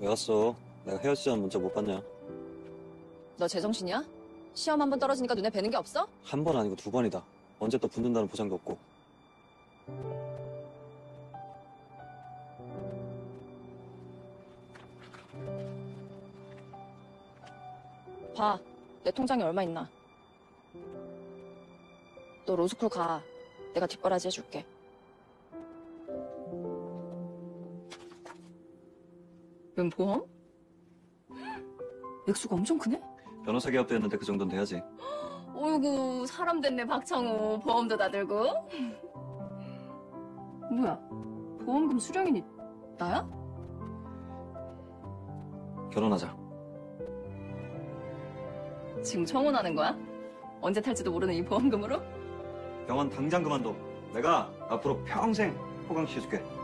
왜 왔어? 내가 헤어지자는 문자 못 봤냐? 너 제정신이야? 시험 한 번 떨어지니까 눈에 뵈는 게 없어? 한 번 아니고 두 번이다. 언제 또 붙는다는 보장도 없고. 봐. 내 통장에 얼마 있나. 너 로스쿨 가. 내가 뒷바라지 해줄게. 웬 보험? 액수가 엄청 크네? 변호사 계약도 했는데 그 정도는 돼야지. 어이구 사람 됐네 박창호 보험도 다 들고 뭐야 보험금 수령인이 나야? 결혼하자. 지금 청혼하는 거야? 언제 탈지도 모르는 이 보험금으로? 병원 당장 그만둬. 내가 앞으로 평생 호강시켜줄게.